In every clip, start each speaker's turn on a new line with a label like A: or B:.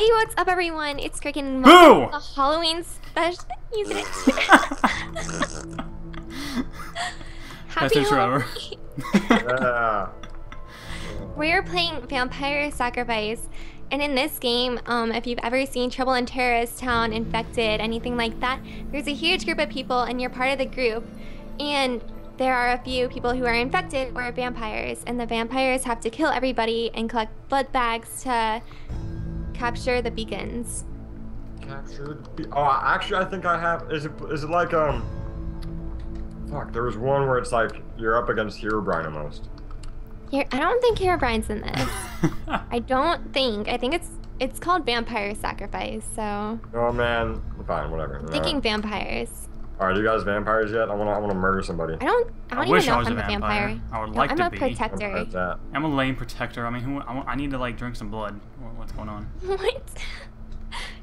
A: Hey, what's up, everyone? It's Kricken.
B: Boo!
A: The Halloween special. He's in Happy
B: That's Trevor.
A: Halloween.
C: Yeah.
A: We're playing Vampire Sacrifice, and in this game, um, if you've ever seen Trouble in Terrorist Town, Infected, anything like that, there's a huge group of people, and you're part of the group, and there are a few people who are infected or vampires, and the vampires have to kill everybody and collect blood bags to capture the beacons.
C: Captured. Be- oh, actually, I think I have. Is it? Is it like um? Fuck. There was one where it's like you're up against Herobrine almost.
A: Here, I don't think Herobrine's in this. I don't think. I think it's it's called Vampire Sacrifice. So
C: Oh man. Fine. Whatever.
A: I'm thinking vampires.
C: All right. You guys vampires yet? I wanna. I wanna murder somebody.
A: I don't. I don't
B: I
A: even
B: wish
A: know
B: I was
A: if
B: a
A: I'm a
B: vampire.
A: vampire.
B: I would
A: No,
B: like
A: I'm
B: to
A: a
B: be.
A: protector.
C: What's that?
B: I'm a lame protector. I mean, who? I, I need to like drink some blood. What's going on?
A: What?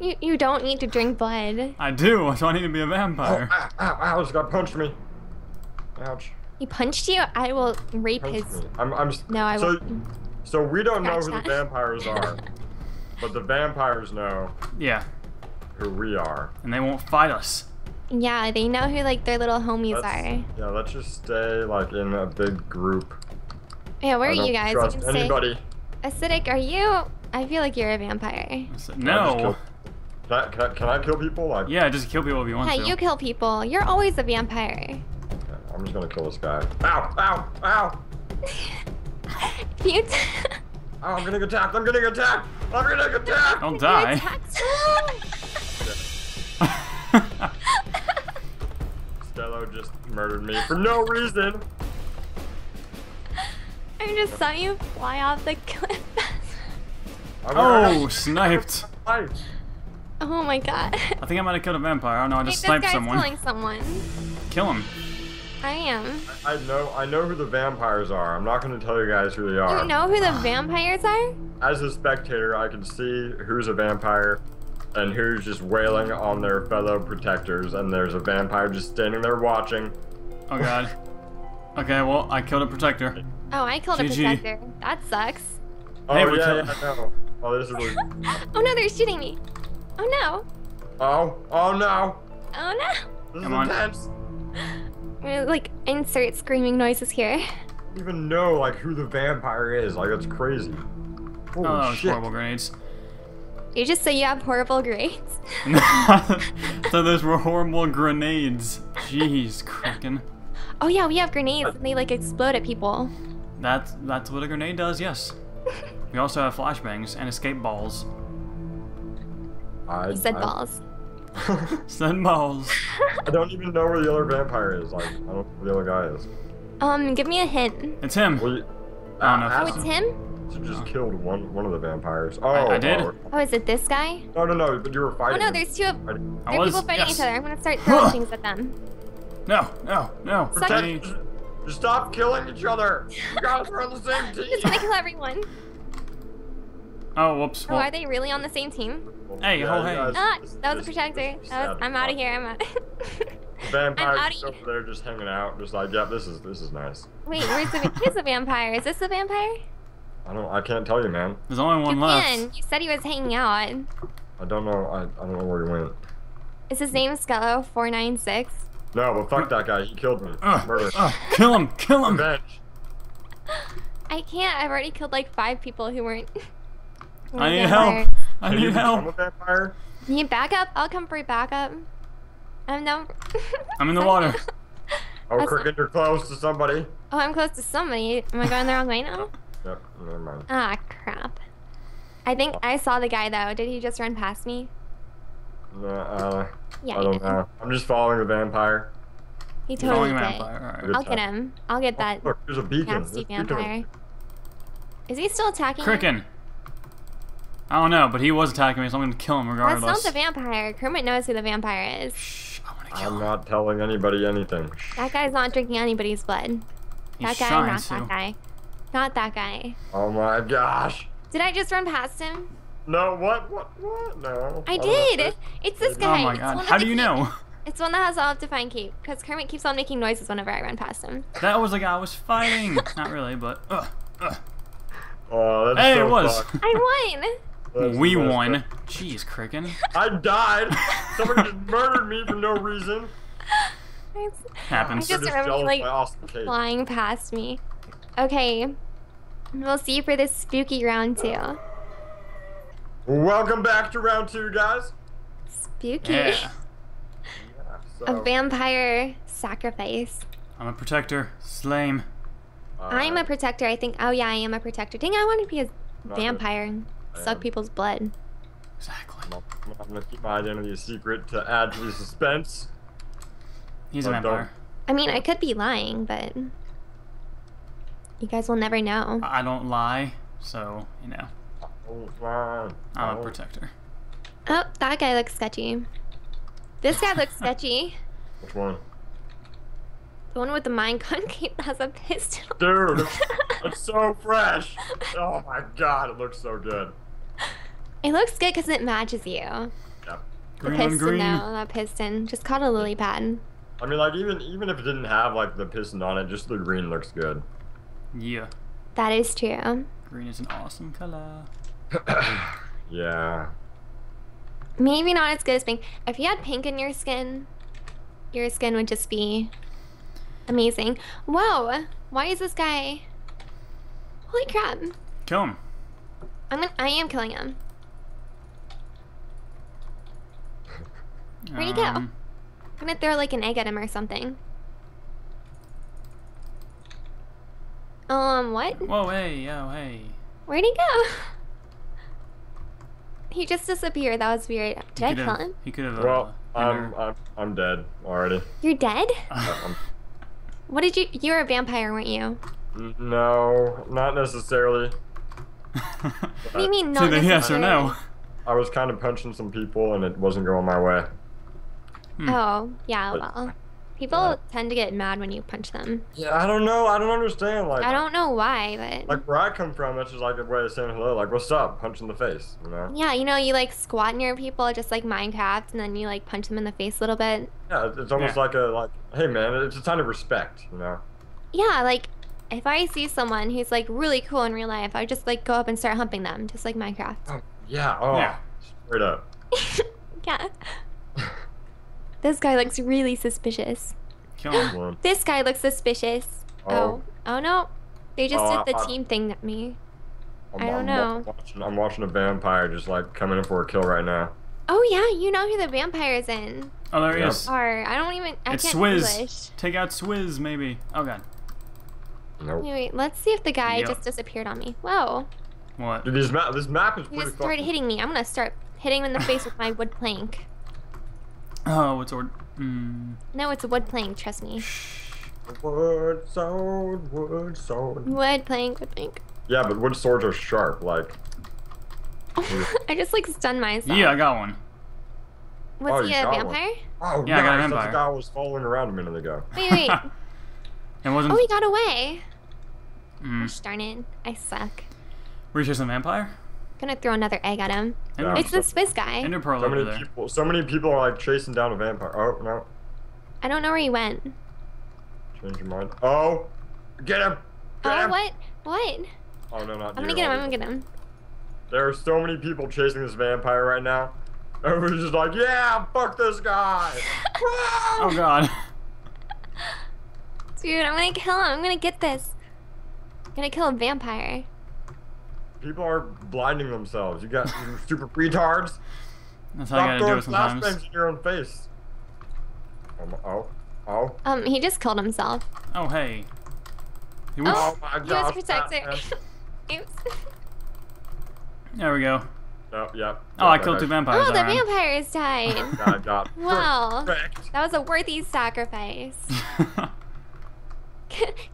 A: You you don't need to drink blood.
B: I do. So I need to be a
C: Oh,
B: vampire.
C: ow, ow, ow! This guy punched me. Ouch.
A: He punched you. I will rape
C: Punched
A: his.
C: me. I'm. I'm.
A: No, I
C: so,
A: won't.
C: So we don't know who
A: Scratch
C: the vampires are, but the vampires know
B: Yeah,
C: who we are.
B: and they won't fight us.
A: Yeah, they know who like their little homies
C: Let's-
A: are.
C: Yeah. Let's just stay like in a big group.
A: Yeah, where
C: I
A: are you guys?
C: Trust
A: you can say,
C: anybody.
A: Acidic, are you? I feel like you're a vampire.
B: Said, no.
C: Can I, can, I, can I kill people? Like,
B: Yeah, just kill people if you want
A: Yeah,
B: to.
A: you kill people. You're always a vampire.
C: I'm just gonna kill this guy. Ow! Ow! Ow!
A: If you
C: Oh, I'm getting attacked! I'm getting attacked! I'm getting attacked!
B: Don't die.
C: murdered me for no reason.
A: I just saw you fly off the cliff.
B: Oh, sniped.
A: Oh my god.
B: I think I might have killed a vampire. Oh no, I
A: Wait,
B: just
A: this
B: sniped
A: guy's
B: someone.
A: killing someone.
B: Kill him.
A: I am.
C: I know. I know who the vampires are. I'm not gonna tell you guys who they are.
A: You know who the vampires are?
C: As a spectator, I can see who's a vampire and who's just wailing on their fellow protectors, and there's a vampire just standing there watching.
B: Oh god. Okay, well, I killed a protector.
A: Oh, I killed a protector. That sucks.
C: Oh
B: Hey, we
C: yeah,
B: kill-
C: yeah, I know. Oh, this is really.
A: Oh no, they're shooting me. Oh no.
C: Oh, oh no!
A: Oh no.
C: This
B: Come
C: is
B: on.
C: intense.
A: I'm gonna, like insert screaming noises here.
C: don't even know like who the vampire is. Like it's crazy. Holy
B: Oh, that was
C: shit!
B: horrible grenades.
A: You just say you have horrible grades.
B: so those were horrible grenades. Jeez, Kricken.
A: Oh yeah, we have grenades and they like explode at people.
B: That's that's what a grenade does. Yes. We also have flashbangs and escape balls.
C: I,
A: You said
C: I-
A: balls.
B: Send balls.
C: I don't even know where the other vampire is. Like I don't know where the other guy is.
A: Um, give me a hint.
B: It's him.
C: Well, you,
B: I don't know
A: Oh,
B: it's
A: it's him?
C: You just killed one one of the vampires. Oh,
B: I did?
C: oh,
A: Oh, is it this guy?
C: No, no, no. But you were fighting.
A: Oh
C: no,
A: there's two of
C: I-
A: there are
B: was.
A: people fighting
B: yes.
A: each other. I'm gonna start throwing things at them.
B: No, no, no.
A: Suck
B: I
C: Protect- Just stop killing each other. You guys are on the same team.
A: Just gonna kill everyone.
B: Oh, whoops.
A: Oh,
B: Well,
A: are they really on the same team?
B: Hey, oh,
C: you
B: hey.
C: guys-
A: Ah,
C: this-
A: that was a
C: this-
A: protector.
C: this
A: That was. I'm out of here. I'm out.
C: The vampires
A: outta
C: just
A: here.
C: over there just hanging out, just like, yeah, this is this is nice.
A: Wait, where's the who's the vampire? Is this the vampire?
C: I don't, I can't tell you, man.
B: There's only one
A: you
B: left.
A: can. You said he was hanging out.
C: I don't know. I, I don't know where he went.
A: Is his name Skello four nine six?
C: No, but fuck that guy. He killed me.
B: Ugh,
C: Murder.
B: ugh, kill him! Kill him!
C: Revenge.
A: I can't. I've already killed like five people who weren't.
B: I need
A: vampires.
B: help! I
C: Can
B: need
C: become
B: help!
C: a vampire?
A: Need backup? I'll come for backup. I'm no.
B: I'm in the water.
C: Oh,
A: That's
C: Kricken, you're close to somebody.
A: Oh, I'm close to somebody. Am I going the wrong way now?
C: Yep, never mind.
A: Ah, crap. I think I saw the guy though. Did he just run past me?
C: No, uh,
A: Yeah,
C: I don't
A: did.
C: know. I'm just following the vampire.
A: He
B: Following
A: totally
B: a
A: did.
B: vampire. Alright.
A: I'll get
C: time.
A: him. I'll get that
C: Oh, look, there's a beacon.
A: nasty
C: There's a beacon.
A: vampire. Is he still attacking? me?
B: Kricken. I don't know, but he was attacking me, so I'm gonna kill him regardless.
A: That's
B: regardless.
A: not the vampire. Kermit knows who the vampire is.
B: Shh, I wanna kill
C: I'm
B: him.
C: not telling anybody anything.
A: That guy's not drinking anybody's blood.
B: He's
A: that guy,
B: trying
A: not
B: to.
A: that guy. Not that guy.
C: Oh my gosh.
A: Did I just run past him?
C: No, what, what, what? No.
A: I
C: don't
A: did.
C: know.
A: It's this
B: oh
A: guy.
B: Oh
A: my
B: god, how do
A: the
B: you
A: cape.
B: know?
A: It's one that has the defined cape. Because Kermit keeps on making noises whenever I run past him.
B: That was the guy I was fighting. not really, but. Ugh, ugh.
C: Oh, that's
B: Hey,
C: so
B: it was.
C: fucked.
A: I won.
C: That's
B: we won.
C: up.
B: Jeez, Kricken.
C: I died. Someone just murdered me for no reason.
A: I
B: Happens.
A: just
C: They're
A: remember you, like,
C: by awesome cake.
A: flying past me. Okay. We'll see you for this spooky round two.
C: Welcome back to round two, guys.
A: Spooky.
B: Yeah.
C: Yeah, so,
A: A vampire sacrifice.
B: I'm a protector. Slame.
C: uh,
A: I'm a protector, I think. Oh, yeah, I am a protector. Dang, I want to be a vampire and suck people's blood.
B: Exactly.
C: I'm, I'm gonna keep my identity a secret to add to the suspense.
B: He's a vampire.
A: I mean, I could be lying, but you guys will never know.
B: I I don't lie, so, you know,
C: Oh.
B: I'm a
C: Oh.
B: protector.
A: Oh, that guy looks sketchy. This guy looks sketchy.
C: Which one?
A: The one with the mind concave has a pistol.
C: Dude, it's so fresh. Oh my god, it looks so good.
A: It looks good because it matches you.
C: Yeah.
A: The
B: Green on
A: piston,
B: green.
A: though, that piston. Just called a lily pad.
C: I mean, like even even if it didn't have like the piston on it, just the green looks good.
B: Yeah.
A: That is true.
B: Green is an awesome color.
C: yeah.
A: Maybe not as good as pink. If you had pink in your skin, your skin would just be amazing. Whoa! Why is this guy? Holy crap!
B: Kill him.
A: I'm gonna. I am killing him. Where'd he go?
B: Um,
A: I'm gonna throw like an egg at him or something. Um, what?
B: Whoa, hey, yo, hey.
A: Where'd he go? He just disappeared. That was weird. Did I kill him?
B: He could have.
C: Well,
B: uh,
C: I'm I'm I'm dead already.
A: You're dead? What did you? You were a vampire, weren't you?
C: no, not necessarily.
A: What do you mean
B: to
A: not
B: the yes or no.
C: I was kind of punching some people and it wasn't going my way.
B: Hmm.
A: Oh, yeah,
C: But-
A: well. People
C: Yeah.
A: tend to get mad when you punch them.
C: Yeah, I don't know. I don't understand. Like,
A: I don't know why, but
C: like where I come from, it's just like a way of saying hello. Like, what's up? Punch in the face. You know?
A: yeah, you know, you like squat near people just like Minecraft, and then you like punch them in the face a little bit.
C: Yeah, it's- it's almost
B: Yeah.
C: like a like, hey man, it's a sign of respect. You know?
A: Yeah, like if I see someone who's like really cool in real life, I just like go up and start humping them, just like Minecraft.
C: Oh, yeah. Oh,
B: Yeah.
C: straight up.
A: yeah. This guy looks really suspicious.
B: Kill him.
A: This guy looks suspicious. Oh.
C: Oh.
A: Oh, no. They just
C: Oh,
A: did the
C: I-
A: team thing at me.
C: I'm,
A: I don't
C: I'm
A: know.
C: Watching, I'm watching a vampire just like coming in for a kill right now.
A: Oh yeah, you know who the vampire is in
B: Oh, there he
C: Yeah.
B: is.
A: are. I don't even I
B: It's
A: can't
B: Swizz.
A: English.
B: Take out Swizz, maybe. Oh, God.
C: Nope.
A: Wait, wait, let's see if the guy
B: Yep.
A: just disappeared on me. Whoa.
B: What?
C: Dude, this map, this map is
A: He
C: pretty
A: just started
C: fucking-
A: hitting me. I'm gonna start hitting him in the face with my wood plank.
B: Oh, what's sword? Mm.
A: No, it's a wood plank, trust me.
C: Wood sword, wood sword.
A: Wood plank, wood plank.
C: Yeah, but wood swords are sharp. Like,
A: I just like stunned myself.
B: Yeah, I got one.
A: Was
C: Oh,
A: he a
C: got one.
A: vampire?
C: oh,
B: Yeah, I got a
C: nice. That's the guy was following around a minute ago.
A: Wait, wait.
B: It wasn't.
A: oh, he got away.
B: Mm.
A: Gosh darn it. I suck.
B: Were you chasing a vampire?
A: Gonna throw another egg at him.
C: Yeah.
A: It's the Swiss guy.
B: Ender Pearl
C: So
B: over
C: many
B: there.
C: people, so many people are like chasing down a vampire. Oh no,
A: I don't know where he went.
C: change your mind. Oh, get him! Get
A: Oh,
C: him!
A: what? What?
C: Oh no, not
A: I'm gonna get him. I'm gonna get him.
C: There are so many people chasing this vampire right now. Everyone's just like, yeah, fuck this guy.
B: Oh god.
A: Dude, I'm gonna kill him. I'm gonna get this. I'm gonna kill a vampire.
C: People are blinding themselves. You got you stupid retards.
B: That's how I
C: Stop
B: gotta do
C: throwing
B: it sometimes.
C: flashbangs in your own face. Um, oh, oh,
A: Um, he just killed himself.
B: Oh hey. He
A: Oh,
B: was-
C: oh my
A: he was
C: gosh.
A: protector.
C: Batman.
A: Oops.
B: There we go.
C: Oh, yeah.
B: Oh, I killed two vampires.
A: Oh, the
B: that round.
A: vampires died.
C: God, God.
A: Wow.
C: Perfect.
A: That was a worthy sacrifice.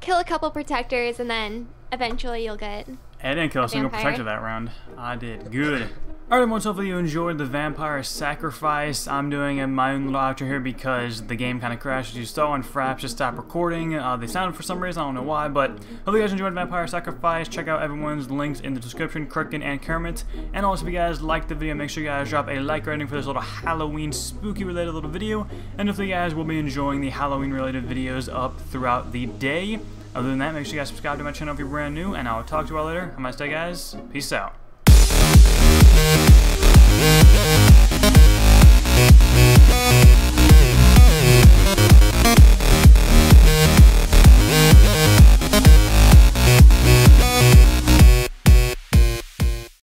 A: Kill a couple protectors and then eventually you'll get.
B: I didn't kill a single protector that round. I did. Good. Alright everyone, so hopefully you enjoyed the Vampire Sacrifice. I'm doing a, my own little outro here because the game kind of crashed as you saw and Fraps just stopped recording. Uh, they sounded for some reason, I don't know why, but hopefully you guys enjoyed Vampire Sacrifice. Check out everyone's links in the description, Kricken and Kermit. And also if you guys liked the video, make sure you guys drop a like rating for this little Halloween spooky related little video. And hopefully you guys will be enjoying the Halloween related videos up throughout the day. Other than that, make sure you guys subscribe to my channel if you're brand new, and I'll talk to you all later. Have a nice day, guys. Peace out.